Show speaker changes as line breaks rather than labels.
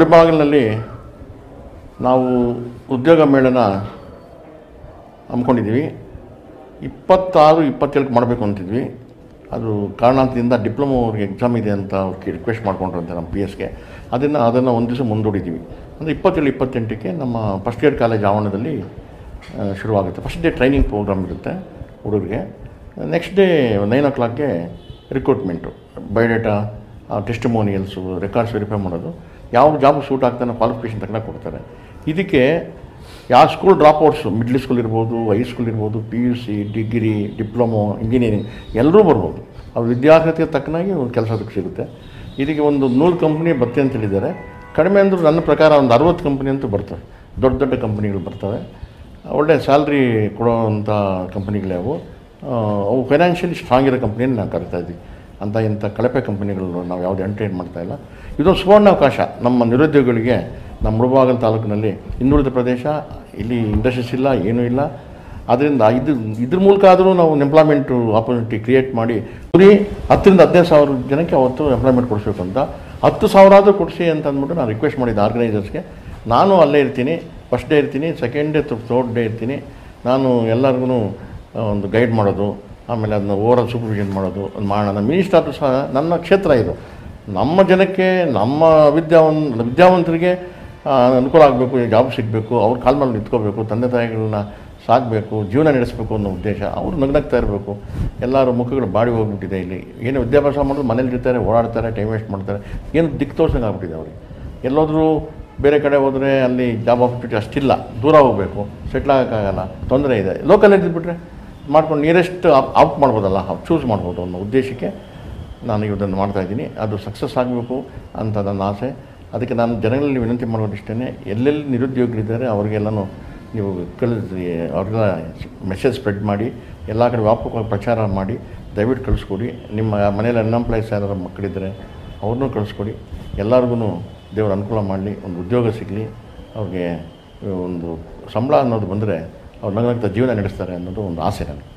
ಮುಳಿಬಾಗಿಲಿನಲ್ಲಿ ನಾವು ಉದ್ಯೋಗ ಮೇಳನ ಹಮ್ಮಿಕೊಂಡಿದ್ದೀವಿ. ಇಪ್ಪತ್ತಾರು, ಇಪ್ಪತ್ತೇಳಕ್ಕೆ ಮಾಡಬೇಕು ಅಂತಿದ್ವಿ. ಅದು ಕಾರಣಾಂತದಿಂದ ಡಿಪ್ಲೊಮೋ ಅವ್ರಿಗೆ ಎಕ್ಸಾಮ್ ಇದೆ ಅಂತ ಅವ್ರಿಗೆ ರಿಕ್ವೆಸ್ಟ್ ಮಾಡ್ಕೊಂಡ್ರಂತೆ ನಮ್ಮ ಪಿ ಎಸ್ಗೆ ಅದನ್ನು ಅದನ್ನು ಒಂದು ದಿವಸ ಮುಂದೂಡಿದ್ದೀವಿ. ಅಂದರೆ ಇಪ್ಪತ್ತೇಳು, ಇಪ್ಪತ್ತೆಂಟಕ್ಕೆ ನಮ್ಮ ಫಸ್ಟ್ ಇಯರ್ ಕಾಲೇಜ್ ಆವರಣದಲ್ಲಿ ಶುರುವಾಗುತ್ತೆ. ಫಸ್ಟ್ ಡೇ ಟ್ರೈನಿಂಗ್ ಪ್ರೋಗ್ರಾಮ್ ಇರುತ್ತೆ ಹುಡುಗರಿಗೆ. ನೆಕ್ಸ್ಟ್ ಡೇ ನೈನ್ ಓ ಕ್ಲಾಕ್ಗೆ recruitment biodata testimonials records verify ಮಾಡೋದು. ಯಾವ ಜಾಬ್ ಸೂಟ್ ಆಗ್ತಾನೆ ಕ್ವಾಲಿಫಿಕೇಷನ್ ತಕ್ಕ ಕೊಡ್ತಾರೆ. ಇದಕ್ಕೆ ಯಾವ ಸ್ಕೂಲ್ ಡ್ರಾಪ್ಔಟ್ಸು ಮಿಡ್ಲ್ ಸ್ಕೂಲ್ ಇರ್ಬೋದು ಹೈಸ್ಕೂಲ್ ಇರ್ಬೋದು P U C degree diploma engineering ಎಲ್ಲರೂ ಬರ್ಬೋದು. ಅವ್ರ ವಿದ್ಯಾರ್ಹತೆಗೆ ತಕ್ಕನಾಗಿ ಒಂದು ಕೆಲಸ ಅದಕ್ಕೆ ಸಿಗುತ್ತೆ. ಇದಕ್ಕೆ ಒಂದು ನೂರು ಕಂಪ್ನಿ ಬರ್ತೆ ಅಂತ ಹೇಳಿದ್ದಾರೆ. ಕಡಿಮೆ ಅಂದರೂ ನನ್ನ ಪ್ರಕಾರ ಒಂದು ಅರವತ್ತು ಕಂಪ್ನಿ ಅಂತೂ ಬರ್ತವೆ. ದೊಡ್ಡ ದೊಡ್ಡ ಕಂಪ್ನಿಗಳು ಬರ್ತವೆ. ಒಳ್ಳೆ ಸ್ಯಾಲ್ರಿ ಕೊಡೋವಂಥ ಕಂಪ್ನಿಗಳ್ಯಾವು ಅವು. ಫೈನಾನ್ಷಿಯಲಿ ಸ್ಟ್ರಾಂಗ್ ಇರೋ ಕಂಪ್ನಿಯನ್ನು ನಾನು ಕರಿತಾ ಇದ್ವಿ ಅಂತ ಇಂಥ ಕಳಪೆ ಕಂಪನಿಗಳು ನಾವು ಯಾವುದೇ ಎಂಟರ್ಟೈನ್ ಮಾಡ್ತಾ ಇಲ್ಲ. ಇದೊಂದು ಸುವರ್ಣಾವಕಾಶ. ನಮ್ಮ ನಿರುದ್ಯೋಗಿಗಳಿಗೆ, ನಮ್ಮ ಮುಳುಬಾಗಲ ತಾಲೂಕಿನಲ್ಲಿ ಹಿಂದುಳಿದ ಪ್ರದೇಶ, ಇಲ್ಲಿ ಇಂಡಸ್ಟ್ರೀಸ್ ಇಲ್ಲ, ಏನೂ ಇಲ್ಲ. ಅದರಿಂದ ಇದು, ಇದ್ರ ಮೂಲಕ ಆದರೂ ನಾವು ಎಂಪ್ಲಾಯ್ಮೆಂಟು ಆಪರ್ಚುನಿಟಿ ಕ್ರಿಯೇಟ್ ಮಾಡಿ ಗುರಿ ಹತ್ತರಿಂದ ಹದಿನೈದು ಸಾವಿರ ಜನಕ್ಕೆ ಅವತ್ತು ಎಂಪ್ಲಾಯ್ಮೆಂಟ್ ಕೊಡಿಸ್ಬೇಕು ಅಂತ. ಹತ್ತು ಸಾವಿರ ಆದರೂ ಕೊಡಿಸಿ ಅಂತ ಅಂದ್ಬಿಟ್ಟು ನಾನು ರಿಕ್ವೆಸ್ಟ್ ಮಾಡಿದ್ದೆ ಆರ್ಗನೈಸರ್ಸ್ಗೆ ನಾನು ಅಲ್ಲೇ ಇರ್ತೀನಿ ಫಸ್ಟ್ ಡೇ ಇರ್ತೀನಿ ಸೆಕೆಂಡ್ ಡೇ ಥರ್ಡ್ ಡೇ ಇರ್ತೀನಿ. ನಾನು ಎಲ್ಲರಿಗೂ ಒಂದು ಗೈಡ್ ಮಾಡೋದು. ಆಮೇಲೆ ಅದನ್ನ ಓವರಾಲ್ ಸೂಪರ್ವಿಷನ್ ಮಾಡೋದು, ಅದು ಮಾಡೋಣ. ಮಿನಿಸ್ಟರ್ ಸಹ ನನ್ನ ಕ್ಷೇತ್ರ ಇದು. ನಮ್ಮ ಜನಕ್ಕೆ, ನಮ್ಮ ವಿದ್ಯಾವನ್, ವಿದ್ಯಾವಂತರಿಗೆ ಅನುಕೂಲ ಆಗಬೇಕು ಜಾಬ್ ಸಿಗಬೇಕು, ಅವ್ರ ಕಾಲ ಮೇಲೆ ನಿಂತ್ಕೋಬೇಕು, ತಂದೆ ತಾಯಿಗಳನ್ನ ಸಾಕಬೇಕು, ಜೀವನ ನಡೆಸಬೇಕು ಅನ್ನೋ ಉದ್ದೇಶ. ಅವರು ನಗ್ನಗ್ತಾ ಇರಬೇಕು. ಎಲ್ಲರೂ ಮುಖಗಳು ಬಾಡಿ ಹೋಗ್ಬಿಟ್ಟಿದೆ ಇಲ್ಲಿ. ಏನು ವಿದ್ಯಾಭ್ಯಾಸ ಮಾಡೋದು ಮನೇಲಿ ಇರ್ತಾರೆ, ಓಡಾಡ್ತಾರೆ ಟೈಮ್ ವೇಸ್ಟ್ ಮಾಡ್ತಾರೆ. ಏನು ದಿಕ್ಕು ತೋರ್ಸಂಗೆ ಆಗ್ಬಿಟ್ಟಿದೆ ಅವ್ರಿಗೆ. ಎಲ್ಲೋದ್ರೂ ಬೇರೆ ಕಡೆ ಹೋದರೆ ಅಲ್ಲಿ ಜಾಬ್ ಆಪರ್ಚುನಿಟಿ ಅಷ್ಟಿಲ್ಲ. ದೂರ ಹೋಗಬೇಕು. ಸೆಟ್ಲ್ ಆಗೋಕ್ಕಾಗಲ್ಲ. ತೊಂದರೆ ಇದೆ. ಲೋಕಲ್ ಇದ್ದುಬಿಟ್ರೆ ಮಾಡ್ಕೊಂಡು ನಿಯರೆಸ್ಟ್ ಔಟ್ ಮಾಡ್ಬೋದಲ್ಲ ಚೂಸ್ ಮಾಡ್ಬೋದು ಅನ್ನೋ ಉದ್ದೇಶಕ್ಕೆ ನಾನು ಇದನ್ನು ಮಾಡ್ತಾಯಿದ್ದೀನಿ ಅದು ಸಕ್ಸಸ್ ಆಗಬೇಕು ಅಂತ ನನ್ನ ಆಸೆ. ಅದಕ್ಕೆ ನಾನು ಜನಗಳಲ್ಲಿ ವಿನಂತಿ ಮಾಡೋದಿಷ್ಟೇ ಎಲ್ಲೆಲ್ಲಿ ನಿರುದ್ಯೋಗಿಗಳಿದ್ದಾರೆ ಅವರಿಗೆಲ್ಲನೂ ನೀವು ಕಳಿಸಿ, ಅವ್ರಿಗೆಲ್ಲ ಮೆಸೇಜ್ ಸ್ಪ್ರೆಡ್ ಮಾಡಿ, ಎಲ್ಲ ಕಡೆ ವ್ಯಾಪಕವಾಗಿ ಪ್ರಚಾರ ಮಾಡಿ, ದಯವಿಟ್ಟು ಕಳಿಸ್ಕೊಡಿ. ನಿಮ್ಮ ಮನೇಲಿ ಅನ್ಎಂಪ್ಲಾಯ್ಸ್ ಯಾರು ಮಕ್ಕಳಿದ್ದರೆ ಅವ್ರನ್ನೂ ಕಳಿಸ್ಕೊಡಿ. ಎಲ್ಲರಿಗೂ ದೇವರು ಅನುಕೂಲ ಮಾಡಲಿ, ಒಂದು ಉದ್ಯೋಗ ಸಿಗಲಿ, ಅವ್ರಿಗೆ ಒಂದು ಸಂಬಳ ಅನ್ನೋದು ಬಂದರೆ ಅವ್ರು ನಗನಗ್ತಾ ಜೀವನ ನಡೆಸ್ತಾರೆ ಅನ್ನೋದು ಒಂದು ಆಸೆ ನನಗೆ.